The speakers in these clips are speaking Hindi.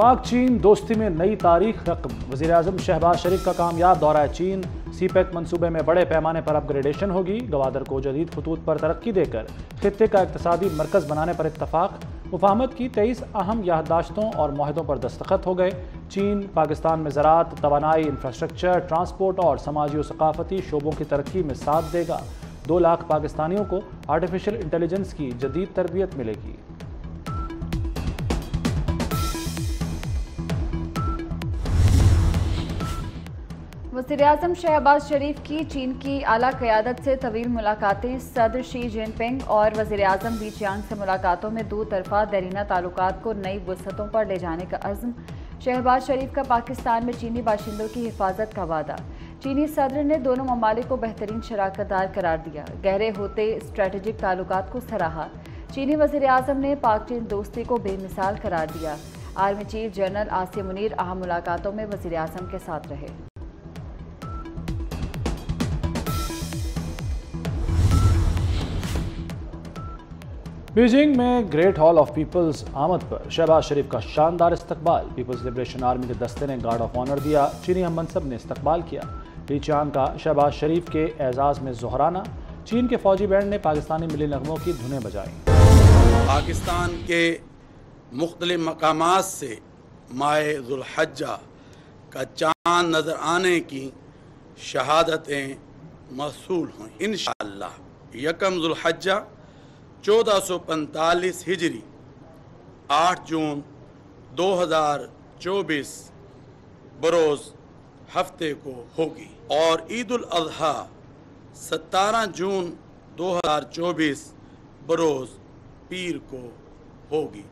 पाक चीन दोस्ती में नई तारीख रकम। वजी अजम शहबाज शरीफ का कामयाब दौरा चीन सी पैक मनसूबे में बड़े पैमाने पर अपग्रेडेशन होगी। गवादर को जदीद खतूत पर तरक्की देकर खत्े का इकतदी मरकज़ बनाने पर इतफाक़ मुफाहमत की तेईस अहम याहदाश्तों और माहों पर दस्तखत हो गए। चीन, पाकिस्तान में ज़रात तोानाई इंफ्रास्ट्रक्चर ट्रांसपोर्ट और समाजी और सकाफती शोबों की तरक्की में साथ देगा। दो लाख पाकिस्तानियों को आर्टिफिशियल इंटेलिजेंस की जदीद तरबियत मिलेगी। वज़ीर अजम शहबाज शरीफ की चीन की आला क्यादत से तवील मुलाकातें, सदर शी जिनपिंग और वज़ीर अजम बी चियांग से मुलाकातों में दो तरफा दरीना ताल्लुक को नई वसतों पर ले जाने का अज़म। शहबाज शरीफ का पाकिस्तान में चीनी बाशिंदों की हिफाजत का वादा। चीनी सदर ने दोनों ममालिक को बेहतरीन शराकतदार करार दिया। गहरे होते स्ट्रेटजिक ताल्लुक को सराहा। चीनी वज़ीर अजम ने पाक चीन दोस्ती को बेमिसाल करार दिया। Army chief general Asim Munir अहम मुलाकातों में वज़ीर अजम के साथ रहे। बीजिंग में ग्रेट हॉल ऑफ़ पीपल्स आमद पर शहबाज शरीफ का शानदार इस्तकबाल। पीपल्स लिबरेशन आर्मी के दस्ते ने गार्ड ऑफ़ ऑनर दिया, चीनी हम मनसब ने इस्तकबाल किया। ली चांग का शहबाज शरीफ के एजाज़ में जहराना, चीन के फौजी बैंड ने पाकिस्तानी मिली नगमों की धुनें बजाई। पाकिस्तान के मुख्तलि मकाम से माजुलहजा का चाँद नज़र आने की शहादतें मसूल हुई। इन यकम जुलहजा चौदह सौ पैंतालीस हिजरी, आठ जून दो हज़ार चौबीस, बरोज़ हफ़्ते को होगी। और ईद अजहा सतारह जून 2024 बरोज़ पीर को होगी।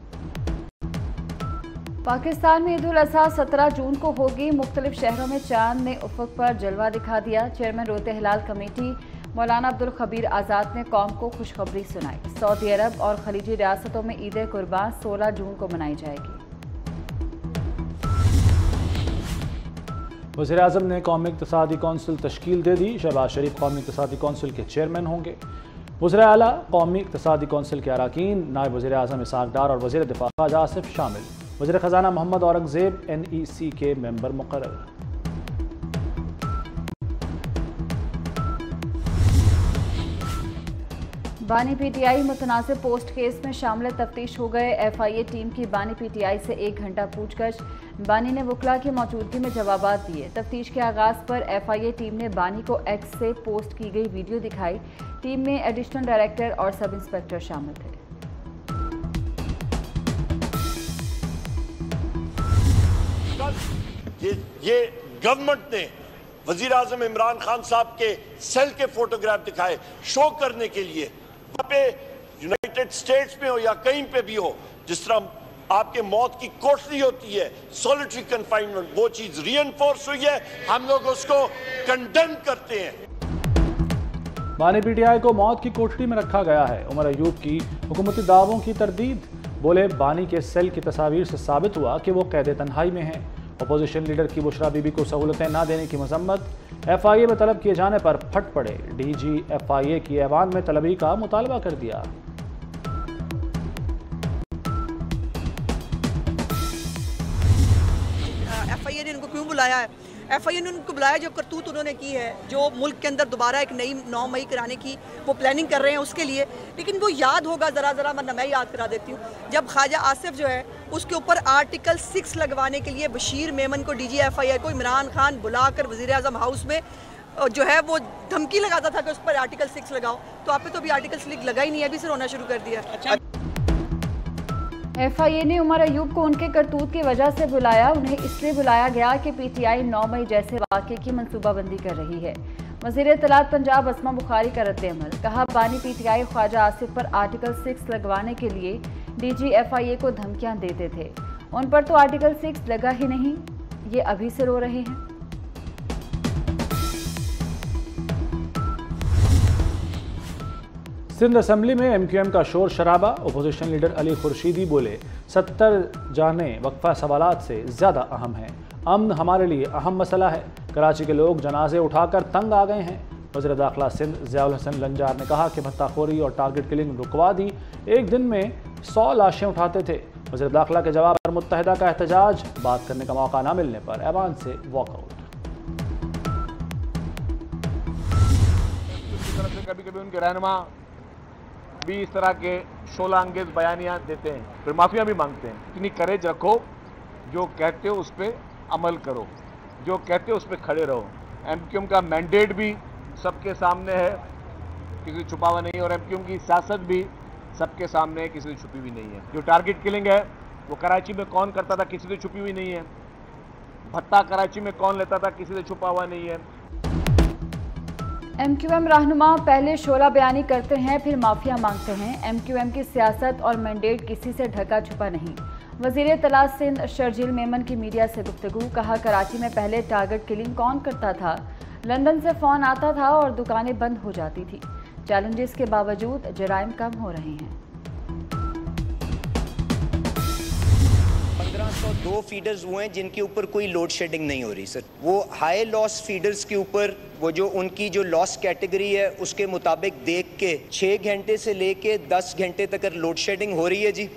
पाकिस्तान में ईद उल अजहा सत्रह जून को होगी। मुख्तलिफ़ शहरों में चाँद ने उफक पर जलवा दिखा दिया। चेयरमैन रोते हिलाल कमेटी मौलाना अब्दुल खबीर आज़ाद ने कौम को खुशखबरी सुनाई। सऊदी अरब और खलीजी रियासतों में ईद कुर्बान 16 जून को मनाई जाएगी। वजी अजम ने कौमी इकतदी कौंसिल तश्कील दे दी। शहबाज शरीफ कौमी इकतदी कौंसिल के चेयरमैन होंगे। वजर अला कौमी इकतदी कौंसिल के अरकान नायब वजी अजम इसाकडार और वजी दिफा आसिफ शामिल। वजी ख़जाना Mohammad Aurangzeb N E C के मेंबर मुकर बानी पीटीआई मुतनाज़ पोस्ट केस में शामिल तफ्तीश हो गए। एफआईए टीम की बानी पीटीआई से एक घंटा पूछगछ। बानी ने वकला की मौजूदगी में जवाब दिए। तफ्तीश के आगाज़ पर एफआईए टीम ने बानी को एक्स से पोस्ट की गई वीडियो दिखाई। टीम में एडिशनल डायरेक्टर और सब इंस्पेक्टर शामिल थे। ये ये गवर्नमेंट ने वज़ीर आज़म इमरान खान साहब के सेल के फोटोग्राफ दिखाए। शो करने के लिए पे यूनाइटेड स्टेट्स में हो या कहीं पे भी हो, जिस तरह आपके मौत की कोठरी होती है सोलिटरी कन्फाइनमेंट वो चीज़ री हुई है, हम लोग उसको कंडेम करते हैं। बानी पीटीआई को मौत की कोठरी में रखा गया है। उमर अयूब की हुकूमती दावों की तरदीद। बोले, बानी के सेल की तस्वीर से साबित हुआ कि वो कैद तनहाई में हैं। अपोजिशन लीडर की बुशरा बीबी को सहूलतें ना देने की मजम्मत। एफ़ आई ए में तलब किए जाने पर फट पड़े। डी जी एफ़ आई ए की ऐवान में तलबी का मुतालबा कर दिया। एफ़ आई ए ने इनको क्यों बुलाया है? एफ़ आई ने उनको बुलाया, जो करतूत उन्होंने की है, जो मुल्क के अंदर दोबारा एक नई, नौ मई कराने की वो प्लानिंग कर रहे हैं उसके लिए। लेकिन वो याद होगा ज़रा ज़रा, वरना मैं याद करा देती हूँ। जब ख्वाजा आसिफ जो है, उसके ऊपर आर्टिकल सिक्स लगवाने के लिए बशीर मेमन को D G F I R को, इमरान खान बुलाकर वजी अजम हाउस में जो है वो धमकी लगाता था कि उस पर आर्टिकल सिक्स लगाओ। तो आप तो अभी आर्टिकल सिक्स लगा ही नहीं है, अभी से होना शुरू कर दिया। अच्छा। एफ़ आई ए ने उमर अयूब को उनके करतूत की वजह से बुलाया। उन्हें इसलिए बुलाया गया कि पी टी आई नौ मई जैसे वाक़े की मनसूबाबंदी कर रही है। वज़ीर तलात पंजाब असमा बुखारी का रद्द अमल। कहा, बानी P T I Khawaja Asif पर आर्टिकल सिक्स लगवाने के लिए डी जी एफ़ आई ए को धमकियाँ देते थे। उन पर तो आर्टिकल सिक्स लगा ही नहीं, ये अभी से रो रहे हैं। सिंध असम्बली में एम क्यू एम का शोर शराबा अपोजिशन लीडर अली खुर्शीदी बोले, सत्तर जाने वक्फा सवाल से ज़्यादा अहम हैं। अमन हमारे लिए अहम मसला है। कराची के लोग जनाजे उठाकर तंग आ गए हैं। वजर दाखिला सिंध जयाल हसन लंजार ने कहा कि भत्ताखोरी और टारगेट किलिंग रुकवा दी। एक दिन में सौ लाशें उठाते थे। वजी दाखिला के जवाब पर मुतहदा का एहतजाज, बात करने का मौका न मिलने पर ऐवान से वॉकआउट कभी कभी उनके रहनमा भी इस तरह के शोला अंगेज बयानियाँ देते हैं फिर माफिया भी मांगते हैं। इतनी करेज रखो, जो कहते हो उस पर अमल करो, जो कहते हो उस पर खड़े रहो। एम का मैंडेट भी सबके सामने है, किसी छुपावा नहीं, और एम की सियासत भी सबके सामने है, किसी से छुपी हुई नहीं है। जो टारगेट किलिंग है, वो कराची में कौन करता था, किसी से छुपी हुई नहीं है। भत्ता कराची में कौन लेता था, किसी से छुपा हुआ नहीं है। एम क्यू एम रहनुमा, पहले शोला बयानी करते हैं, फिर माफिया मांगते हैं। एम क्यू एम की सियासत और मैंडेट किसी से ढका छुपा नहीं। वज़ीर तलाश सिंध शर्जील मेमन की मीडिया से गुफ्तगु, कहा कराची में पहले टारगेट किलिंग कौन करता था? लंदन से फ़ोन आता था और दुकानें बंद हो जाती थी। चैलेंजेस के बावजूद जराइम कम हो रहे हैं। पंद्रह सौ दो फीडर्स हुए हैं जिनके ऊपर कोई लोड शेडिंग नहीं हो रही सर वो हाई लॉस फीडर्स के ऊपर, वो जो उनकी जो लॉस कैटेगरी है, उसके मुताबिक देख के छः घंटे से लेके दस घंटे तक लोड शेडिंग हो रही है जी।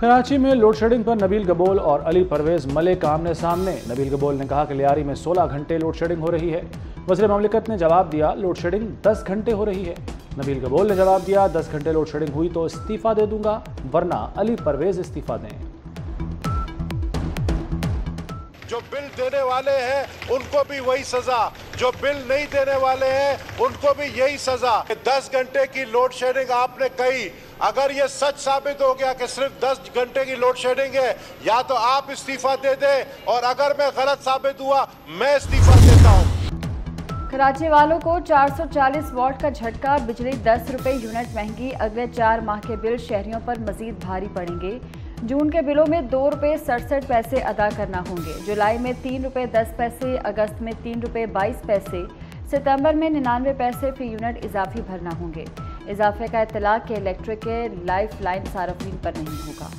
कराची में लोड शेडिंग पर नबील गबोल और अली परवेज मलिक आमने सामने। नबील गबोल ने कहा कि लियारी में 16 घंटे लोड शेडिंग हो रही है। वजर ममलिकत ने जवाब दिया लोड शेडिंग 10 घंटे हो रही है। नबील गबोल ने जवाब दिया 10 घंटे लोड शेडिंग हुई तो इस्तीफा दे दूँगा, वरना अली परवेज इस्तीफा दें। जो बिल देने वाले हैं, उनको भी वही सजा। जो बिल नहीं देने वाले हैं, उनको भी यही सजा। दस घंटे की लोड शेडिंग आपने कही। अगर ये सच साबित हो गया कि सिर्फ़ दस घंटे की लोड शेडिंग है, या तो आप इस्तीफा दे दें, और अगर मैं गलत साबित हुआ, मैं इस्तीफा देता हूँ। कराची वालों को 440 वॉट का झटका, बिजली दस रुपए यूनिट महँगी, अगले चार माह के बिल शहरियों पर मजीद भारी पड़ेंगे। जून के बिलों में दो रुपये सड़सठ पैसे अदा करना होंगे। जुलाई में तीन रुपये दस पैसे, अगस्त में तीन रुपये बाईस पैसे, सितंबर में निन्यानवे पैसे फ़ी यूनिट इजाफी भरना होंगे। इजाफे का इतला के इलेक्ट्रिक के लाइफ लाइन सार्फिन पर नहीं होगा।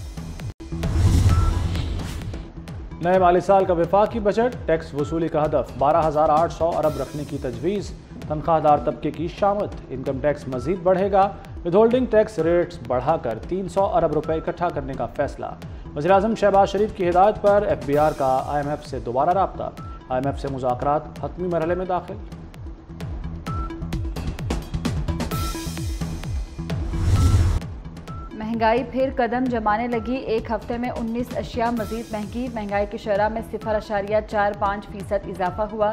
नए माली साल का विफाकी बजट, टैक्स वसूली का हदफ, बारह हज़ार आठ सौ अरब रखने की तजवीज़, तनख्वाहदार तबके की शामत, इनकम टैक्स मजीद बढ़ेगा विद होल्डिंग टैक्स रेट्स बढ़ाकर तीन सौ अरब रुपए इकट्ठा करने का फैसला। वजी अजम शहबाज शरीफ की हिदायत पर एफ़ बी आर का आई एम एफ़ से दोबारा रबता। आई एम एफ़ से मुजाकर हतमी मरहले में दाखिल। महँगाई फिर कदम जमाने लगी। एक हफ़्ते में 19 अशिया मजीद महँगी। महँगाई की शरह में सिफर अशारिया चार पाँच फ़ीसद इजाफा हुआ।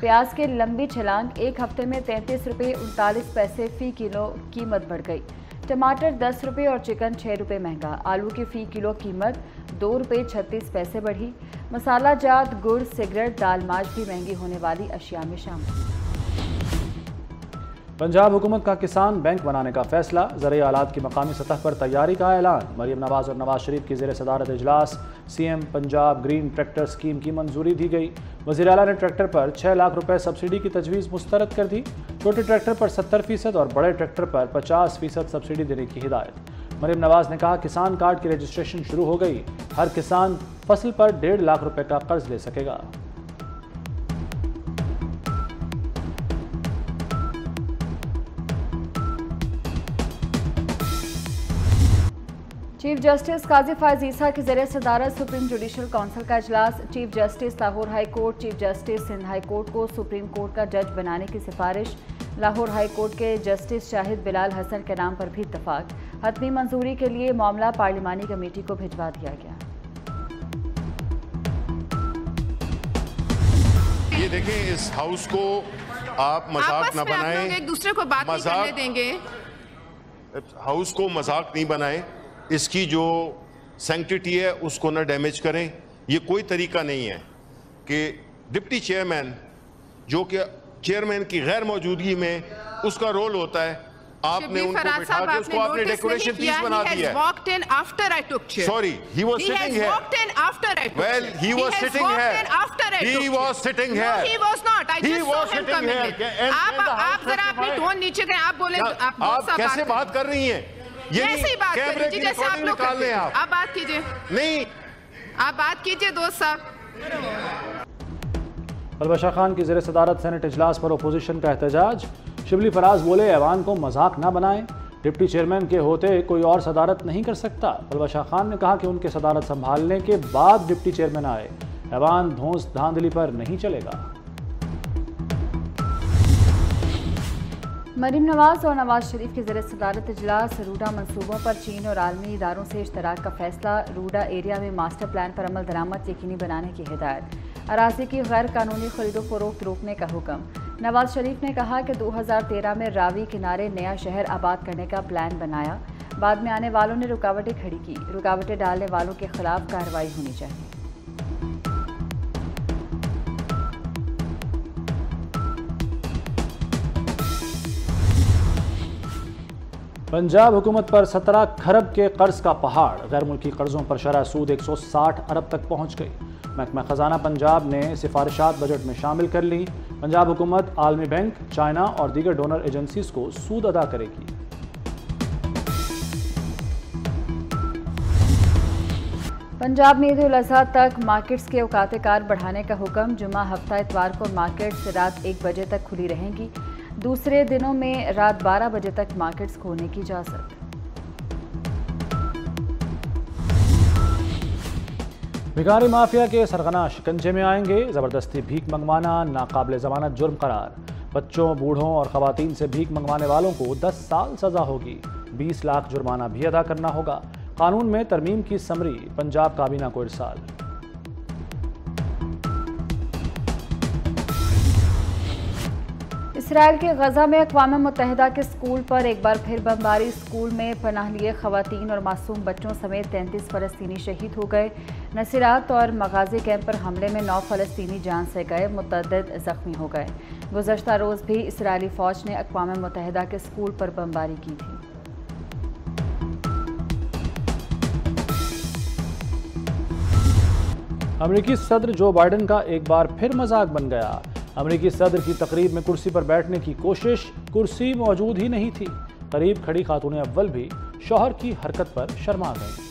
प्याज के लंबी छलांग एक हफ़्ते में तैंतीस रुपये उनतालीस पैसे फ़ी किलो कीमत बढ़ गई। टमाटर दस रुपये और चिकन छः रुपये महँगा। आलू की फ़ी किलो कीमत दो रुपये छत्तीस पैसे बढ़ी। मसाला जात, गुड़, सिगरेट, दाल माज भी महँगी होने वाली अशिया में शामिल। पंजाब हुकूमत का किसान बैंक बनाने का फैसला। ज़रिए आलात की मकामी सतह पर तैयारी का ऐलान। मरीम नवाज़ और नवाज़ शरीफ की जेर सदारत अजलास C M Punjab green tractor scheme की मंजूरी दी गई। वजी अला ने ट्रैक्टर पर छः लाख रुपए सब्सिडी की तजवीज़ मुस्तरद कर दी। छोटे ट्रैक्टर पर सत्तर फ़ीसद और बड़े ट्रैक्टर पर पचास फ़ीसद सब्सिडी देने की हिदायत। मरीम नवाज़ ने कहा, किसान कार्ड की रजिस्ट्रेशन शुरू हो गई। हर किसान फ़सल पर डेढ़ लाख रुपये का कर्ज ले सकेगा। चीफ जस्टिस काजी फायज ईसा की ज़रिए सदारत सुप्रीम जुडिशल काउंसिल का अजलास chief justice Lahore high court chief justice Sindh high court को सुप्रीम कोर्ट का जज बनाने की सिफारिश। लाहौर हाई कोर्ट के जस्टिस शाहिद बिलाल हसन के नाम पर भी इतफाक हतमी मंजूरी के लिए मामला पार्लिमानी कमेटी को भिजवा दिया गया। ये देखें इस हाउस को आप मज़ाक ना बनाएँ। एक दूसरे को बात नहीं करने देंगे। हाउस को मज़ाक नहीं बनाएँ। इसकी जो सेंटिटी है उसको ना डैमेज करें। ये कोई तरीका नहीं है कि डिप्टी चेयरमैन जो कि चेयरमैन की गैर मौजूदगी में उसका रोल होता है आपने उनको बिठा के उसको आपने डेकोरेशन पीस बना दिया sorry he was sitting here well he was sitting here he was sitting here he was not I just saw him coming आप आप जरा अपनी टोन नीचे करें आप बोले आप कैसे बात कर रही हैं? कैसे बात कैमरे करें जी जैसे आप लोग करते हैं। आप। आप बात कीजिए। नहीं। आप बात कीजिए दोस्त साहब। अलबशा खान की जेर सदारत सेनेट इजलास पर अपोजिशन का एहतजाज। शिबली फराज बोले ऐवान को मज़ाक ना बनाएँ। डिप्टी चेयरमैन के होते कोई और सदारत नहीं कर सकता। अलवा शाह खान ने कहा कि उनके सदारत संभालने के बाद डिप्टी चेयरमैन आए। ऐवान धोस धांधली पर नहीं चलेगा। मरीम नवाज़ और नवाज़ शरीफ के जर सदारत इजलास, रूडा मनसूबों पर चीन और आलमी इदारों से इश्तराक का फैसला, रूडा एरिया में मास्टर प्लान पर अमल दरामद यकीनी बनाने की हिदायत। अराजी की गैर कानूनी खरीदो फरोख्त रोकने का हुक्म। नवाज़ शरीफ ने कहा कि 2013 में रावी किनारे नया शहर आबाद करने का प्लान बनाया। बाद में आने वालों ने रुकावटें खड़ी की। रुकावटें डालने वालों के खिलाफ कार्रवाई होनी चाहिए। पंजाब हुकूमत पर 17 खरब के कर्ज का पहाड़ गैर मुल्की कर्जों पर शरह सूद 160 अरब तक पहुँच गई। महकमा खजाना पंजाब ने सिफारिशात बजट में शामिल कर ली। पंजाब हुकूमत, आलमी बैंक, चाइना और दीगर डोनर एजेंसीज को सूद अदा करेगी। पंजाब में ईद उल अजहा तक मार्केट्स के औकात कार बढ़ाने का हुक्म। जुमा हफ़्ता इतवार को मार्केट्स रात एक बजे तक खुली रहेंगी। दूसरे दिनों में रात 12 बजे तक मार्केट्स खोलने की इजाज़त। भिखारी माफिया के सरगना शिकंजे में आएँगे। ज़बरदस्ती भीख मंगवाना, नाकाबिल जमानत, जुर्म करार। बच्चों, बूढ़ों और ख़वातीन से भीख मंगवाने वालों को 10 साल सज़ा होगी। 20 लाख जुर्माना भी अदा करना होगा। कानून में तरमीम की समरी, पंजाब काबीना को इरसाल। इसराइल के गजा में अकवा मुतहदा के स्कूल पर एक बार फिर बमबारी। स्कूल में पनाह लिए खवतिन और मासूम बच्चों समेत तैंतीस फ़लस्तनी शहीद हो गए। नसीरात और मगाजी कैंप पर हमले में नौ फ़लस्तनी जान से गए मुतद ज़ख्मी हो गए। गुजशत रोज़ भी इसराइली फ़ौज ने अकवा मुतहदा के स्कूल पर बमबारी की थी। अमेरिकी सदर जो बाइडन का एक बार फिर मज़ाक बन गया। अमेरिकी सदर की तकरीब में कुर्सी पर बैठने की कोशिश, कुर्सी मौजूद ही नहीं थी। करीब खड़ी खातून अव्वल भी शौहर की हरकत पर शर्मा गई